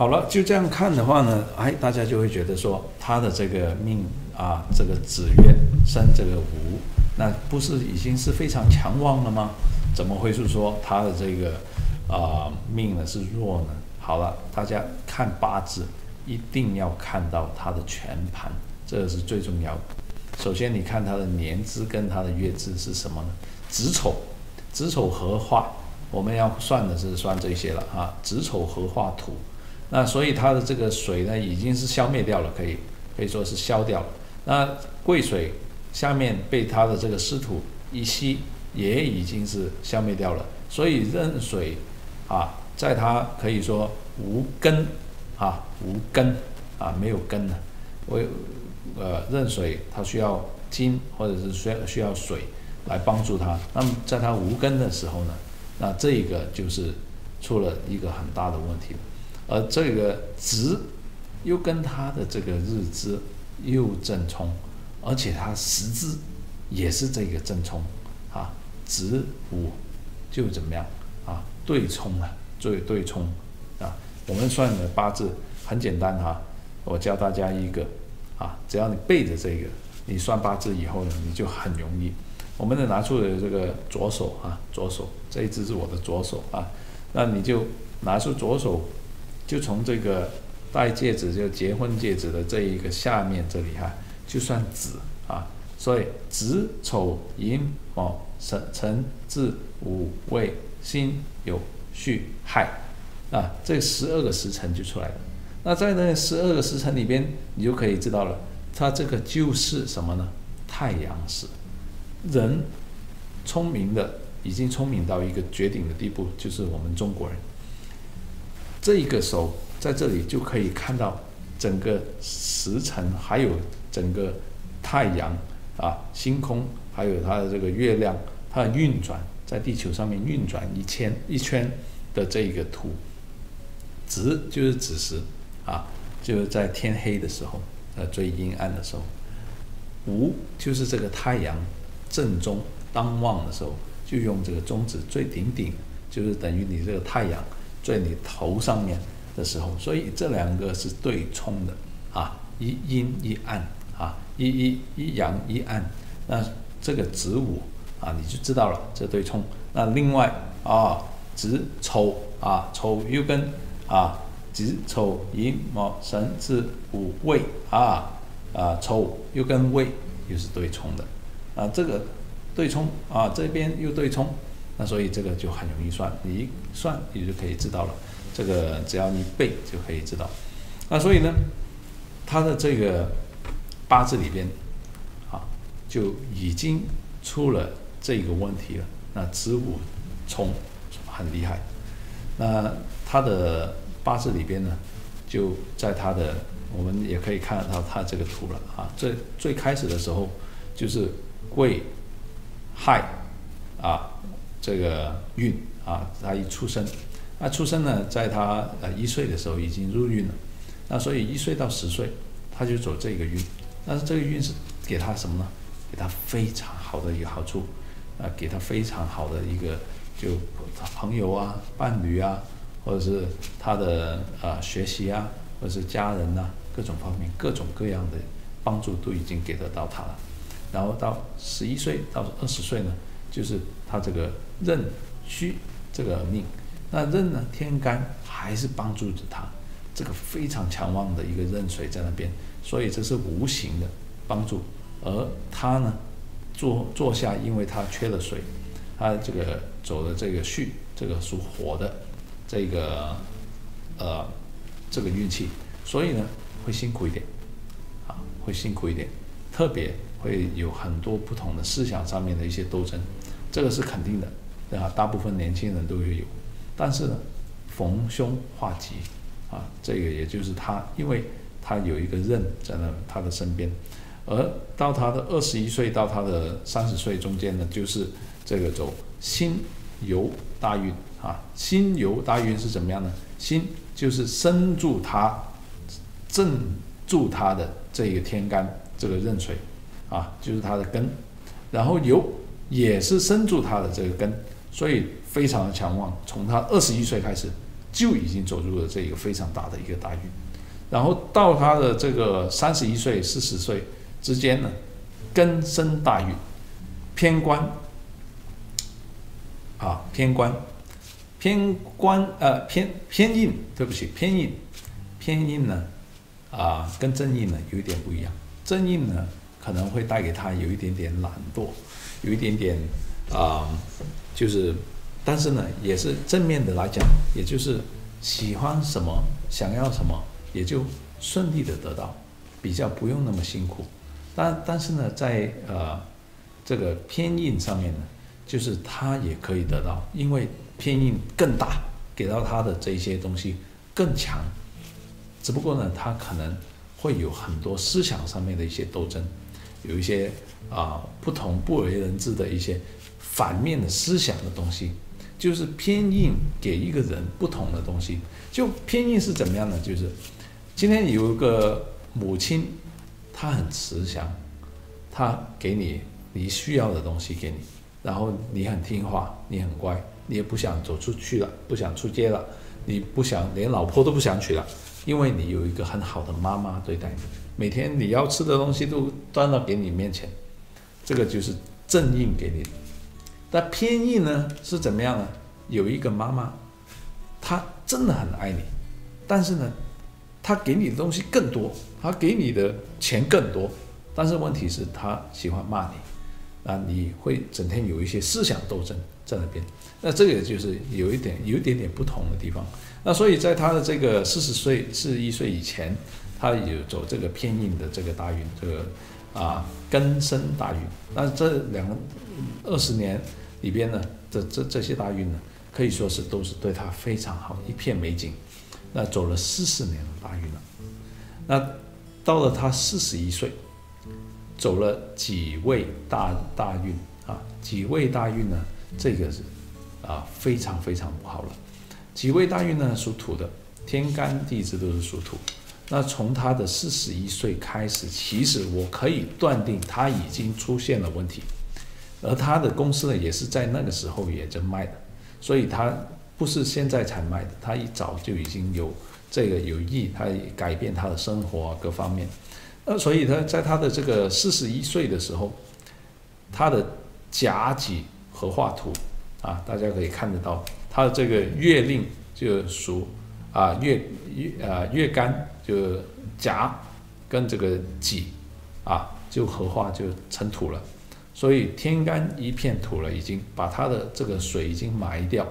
好了，就这样看的话呢，哎，大家就会觉得说他的这个命啊，这个子月生这个午，那不是已经是非常强旺了吗？怎么会是说他的这个啊命呢是弱呢？好了，大家看八字一定要看到他的全盘，这是最重要的。首先，你看他的年支跟他的月支是什么呢？子丑，子丑合化，我们要算的是算这些了啊。子丑合化土，那所以他的这个水呢已经是消灭掉了，可以可以说是消掉了。那桂水下面被他的这个湿土一吸，也已经是消灭掉了。所以壬水啊，在它可以说无根啊，无根啊，没有根呢。我。呃，壬水它需要金或者是需要需要水来帮助它。那么在它无根的时候呢，那这个就是出了一个很大的问题。而这个值又跟它的这个日支又正冲，而且它时支也是这个正冲啊，值午就怎么样啊？对冲啊，最对冲啊。我们算的八字很简单哈，我教大家一个。啊，只要你背着这个，你算八字以后呢，你就很容易。我们呢拿出了这个左手啊，左手这一只是我的左手啊，那你就拿出左手，就从这个戴戒指就结婚戒指的这一个下面这里哈，就算子啊，所以子丑寅卯辰辰巳午未辛酉戌亥啊，这十二个时辰就出来了。那在那十二个时辰里边，你就可以知道了，它这个就是什么呢？太阳时，人聪明的已经聪明到一个绝顶的地步，就是我们中国人。这一个时候在这里就可以看到整个时辰，还有整个太阳啊、星空，还有它的这个月亮，它的运转在地球上面运转一圈一圈的这一个图，子就是子时。啊，就是在天黑的时候，呃，最阴暗的时候，午就是这个太阳正中当旺的时候，就用这个中指最顶顶，就是等于你这个太阳在你头上面的时候，所以这两个是对冲的啊，一阴一暗啊，一一一阳一暗，那这个子午啊，你就知道了，这对冲。那另外啊，子丑啊，丑又跟啊。子丑寅卯辰巳午未啊啊丑又跟未又是对冲的啊这个对冲啊这边又对冲，那所以这个就很容易算，你一算你就可以知道了。这个只要你背就可以知道。那所以呢，他的这个八字里边啊就已经出了这个问题了。那子午冲很厉害，那他的。八字里边呢，就在他的，我们也可以看得到他这个图了啊。最最开始的时候，就是癸亥，这个运啊，他一出生，那出生呢，在他呃一岁的时候已经入运了，那所以一岁到十岁，他就走这个运。但是这个运是给他什么呢？给他非常好的一个好处啊，给他非常好的一个就朋友啊，伴侣啊。或者是他的啊学习啊，或者是家人呐，各种方面各种各样的帮助都已经给得到他了。然后到十一岁到二十岁呢，就是他这个壬戌这个命，那壬呢天干还是帮助着他，这个非常强旺的一个壬水在那边，所以这是无形的帮助。而他呢坐坐下，因为他缺了水，他这个走的这个戌，这个属火的。这个呃，这个运气，所以呢会辛苦一点，啊，会辛苦一点，特别会有很多不同的思想上面的一些斗争，这个是肯定的，对吧？大部分年轻人都会有，但是呢，逢凶化吉，啊，这个也就是他，因为他有一个刃在那他的身边，而到他的二十一岁到他的三十岁中间呢，就是这个走辛酉大运。啊，辛酉大运是怎么样呢？辛就是生住他，镇住他的这个天干，这个壬水，啊，就是它的根。然后酉也是生住它的这个根，所以非常的强旺。从他二十一岁开始，就已经走入了这个非常大的一个大运。然后到他的这个三十一岁、四十岁之间呢，根生大运，偏官啊，偏官，偏官呃偏偏印，对不起，偏印，偏印呢啊，跟正印呢有一点不一样。正印呢可能会带给他有一点点懒惰，有一点点啊，就是，但是呢也是正面的来讲，也就是喜欢什么，想要什么。也就顺利的得到，比较不用那么辛苦，但但是呢，在呃这个偏印上面呢，就是他也可以得到，因为偏印更大，给到他的这些东西更强，只不过呢，他可能会有很多思想上面的一些斗争，有一些啊不同不为人知的一些反面的思想的东西，就是偏硬给一个人不同的东西，就偏硬是怎么样呢？就是。今天有一个母亲，她很慈祥，她给你你需要的东西给你，然后你很听话，你很乖，你也不想走出去了，不想出街了，你不想连老婆都不想娶了，因为你有一个很好的妈妈对待你，每天你要吃的东西都端到给你面前，这个就是正印给你。那偏印呢是怎么样呢？有一个妈妈，她真的很爱你，但是呢。她给你的东西更多，她给你的钱更多，但是问题是，他喜欢骂你，啊，你会整天有一些思想斗争在那边，那这个就是有一点有一点点不同的地方。那所以在他的这个四十岁、四十一岁以前，他有走这个偏硬的这个大运，这个啊根生大运。那这两个二十年里边呢，这这这些大运呢，可以说是都是对他非常好，一片美景。那走了四十年的大运了，那到了他四十一岁，走了几位大大运啊？几位大运呢？这个是啊，非常非常不好了。几位大运呢？属土的，天干地支都是属土。那从他的四十一岁开始，其实我可以断定他已经出现了问题，而他的公司呢，也是在那个时候也在卖的，所以他。不是现在才卖的，他一早就已经有这个有意，他改变他的生活各方面。呃，所以他在他的这个四十一岁的时候，他的甲己合化土啊，大家可以看得到，他的这个月令就属啊月月啊月干就甲跟这个己啊就合化就成土了，所以天干一片土了，已经把他的这个水已经埋掉。